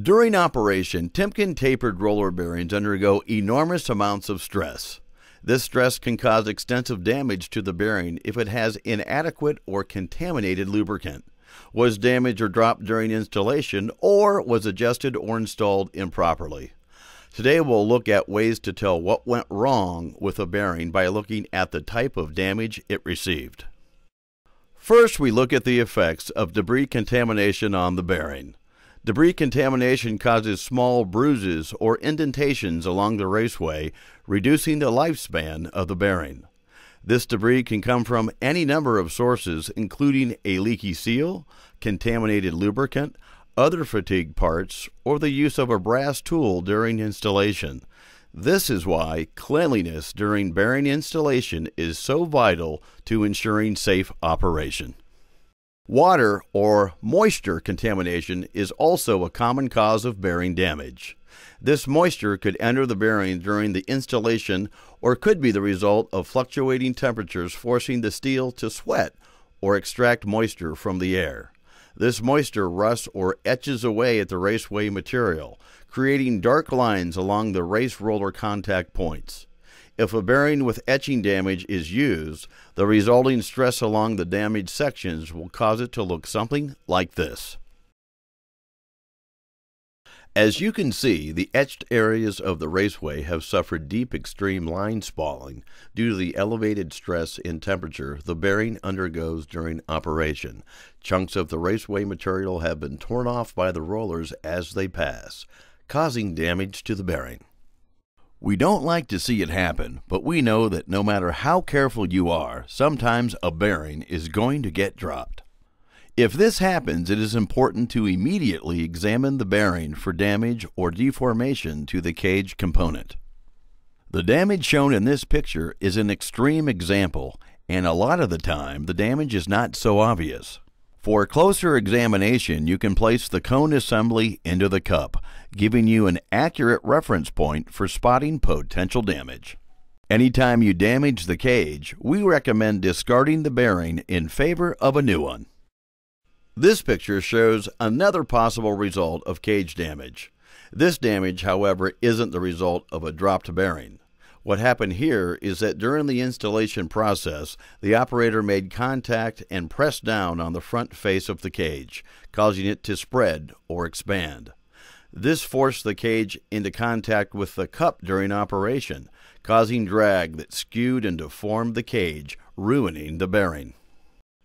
During operation, Timken tapered roller bearings undergo enormous amounts of stress. This stress can cause extensive damage to the bearing if it has inadequate or contaminated lubricant, was damaged or dropped during installation, or was adjusted or installed improperly. Today we'll look at ways to tell what went wrong with a bearing by looking at the type of damage it received. First, we look at the effects of debris contamination on the bearing. Debris contamination causes small bruises or indentations along the raceway, reducing the lifespan of the bearing. This debris can come from any number of sources, including a leaky seal, contaminated lubricant, other fatigue parts, or the use of a brass tool during installation. This is why cleanliness during bearing installation is so vital to ensuring safe operation. Water or moisture contamination is also a common cause of bearing damage. This moisture could enter the bearing during the installation or could be the result of fluctuating temperatures forcing the steel to sweat or extract moisture from the air. This moisture rusts or etches away at the raceway material, creating dark lines along the race roller contact points. If a bearing with etching damage is used, the resulting stress along the damaged sections will cause it to look something like this. As you can see, the etched areas of the raceway have suffered deep extreme line spalling due to the elevated stress in temperature the bearing undergoes during operation. Chunks of the raceway material have been torn off by the rollers as they pass, causing damage to the bearing. We don't like to see it happen, but we know that no matter how careful you are, sometimes a bearing is going to get dropped. If this happens, it is important to immediately examine the bearing for damage or deformation to the cage component. The damage shown in this picture is an extreme example, and a lot of the time the damage is not so obvious. For closer examination, you can place the cone assembly into the cup, giving you an accurate reference point for spotting potential damage. Anytime you damage the cage, we recommend discarding the bearing in favor of a new one. This picture shows another possible result of cage damage. This damage, however, isn't the result of a dropped bearing. What happened here is that during the installation process, the operator made contact and pressed down on the front face of the cage, causing it to spread or expand. This forced the cage into contact with the cup during operation, causing drag that skewed and deformed the cage, ruining the bearing.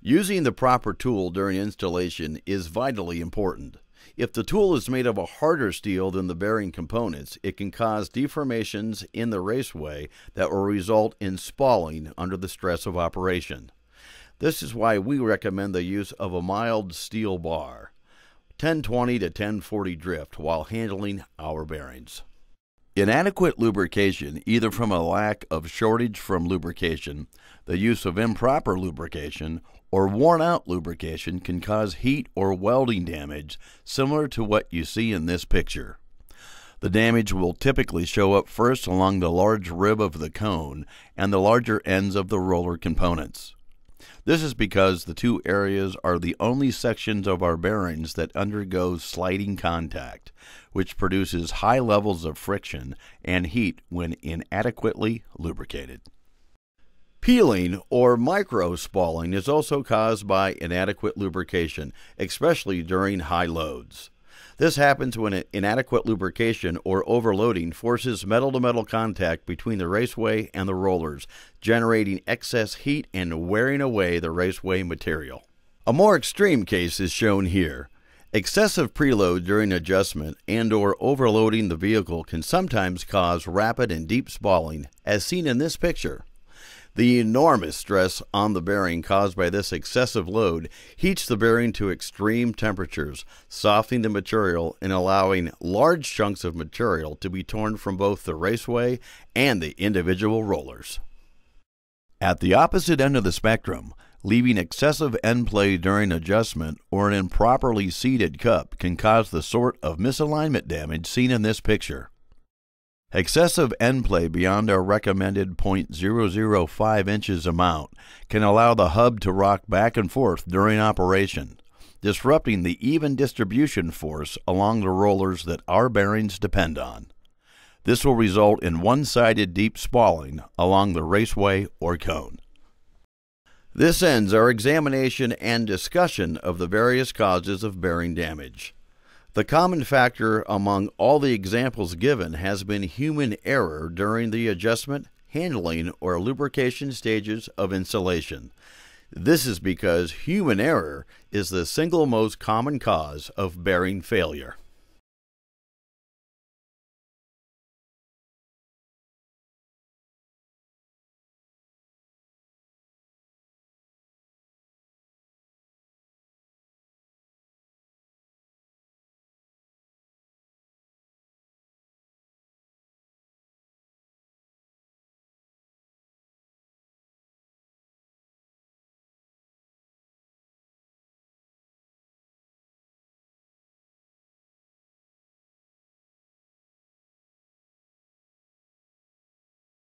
Using the proper tool during installation is vitally important. If the tool is made of a harder steel than the bearing components, it can cause deformations in the raceway that will result in spalling under the stress of operation. This is why we recommend the use of a mild steel bar, 1020 to 1040 drift, while handling our bearings. Inadequate lubrication, either from a lack of shortage from lubrication, the use of improper lubrication, or worn out lubrication can cause heat or welding damage similar to what you see in this picture. The damage will typically show up first along the large rib of the cone and the larger ends of the roller components. This is because the two areas are the only sections of our bearings that undergo sliding contact, which produces high levels of friction and heat when inadequately lubricated. Peeling or microspalling is also caused by inadequate lubrication, especially during high loads. This happens when inadequate lubrication or overloading forces metal to metal contact between the raceway and the rollers, generating excess heat and wearing away the raceway material. A more extreme case is shown here. Excessive preload during adjustment and or overloading the vehicle can sometimes cause rapid and deep spalling, as seen in this picture. The enormous stress on the bearing caused by this excessive load heats the bearing to extreme temperatures, softening the material and allowing large chunks of material to be torn from both the raceway and the individual rollers. At the opposite end of the spectrum, leaving excessive end play during adjustment or an improperly seated cup can cause the sort of misalignment damage seen in this picture. Excessive end play beyond our recommended 0.005 inches amount can allow the hub to rock back and forth during operation. disrupting the even distribution force along the rollers that our bearings depend on. This will result in one sided deep spalling along the raceway or cone. This ends our examination and discussion of the various causes of bearing damage. The common factor among all the examples given has been human error during the adjustment, handling, or lubrication stages of installation. This is because human error is the single most common cause of bearing failure.